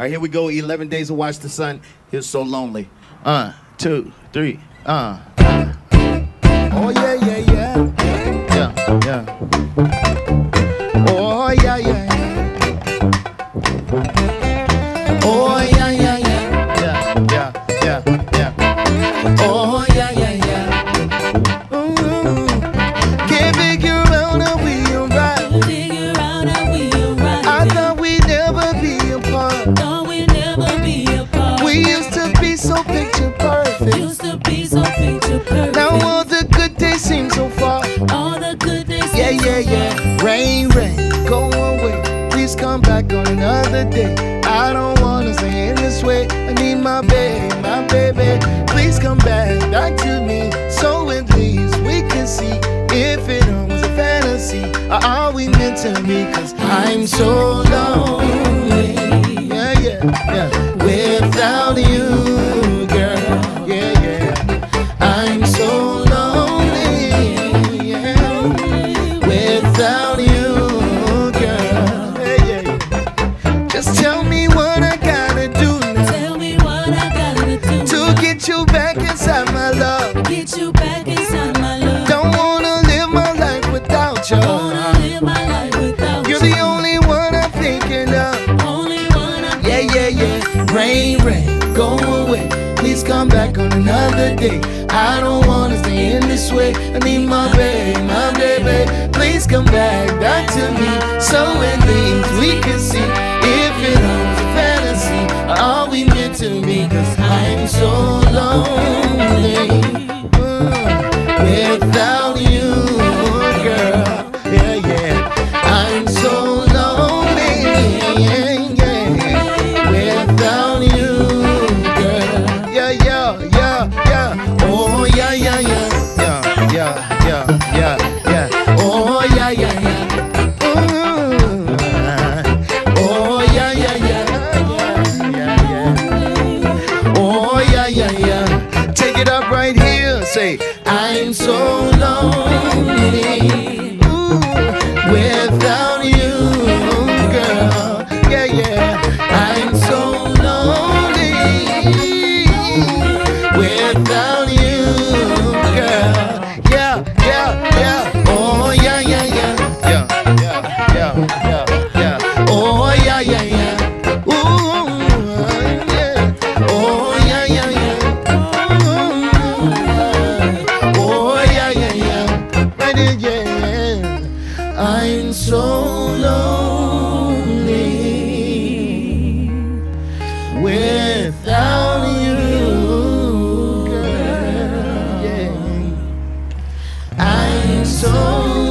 right, here we go. 11 days to watch the sun. He's so lonely. Uh, two, three, uh. So picture perfect. used to be so picture perfect. Now all the good days seem so far. all the good days. Yeah, seem yeah, yeah. Rain, rain, go away. Please come back on another day. I don't wanna stay in this way. I need my baby, my baby. Please come back, back to me. So at least we can see if it all was a fantasy. Or are we meant to be? Cause I'm so lonely. Yeah, yeah, yeah. Rain, rain, go away. Please come back on another day. I don't wanna stay in this way. I need my baby, my baby. Please come back, back to me. So at least we can see if it was a fantasy. Are we meant to be? Cause I'm so lonely. Without you, girl. Yeah, yeah. I'm so I'm so lonely. Without you, girl. Yeah, yeah. I'm so lonely. Without you, girl. Yeah, yeah, yeah. Oh, yeah, yeah, yeah. Yeah, yeah, yeah, yeah, yeah. Oh, yeah, yeah, yeah. Ooh, yeah. Oh, without you, girl. Yeah. I am so.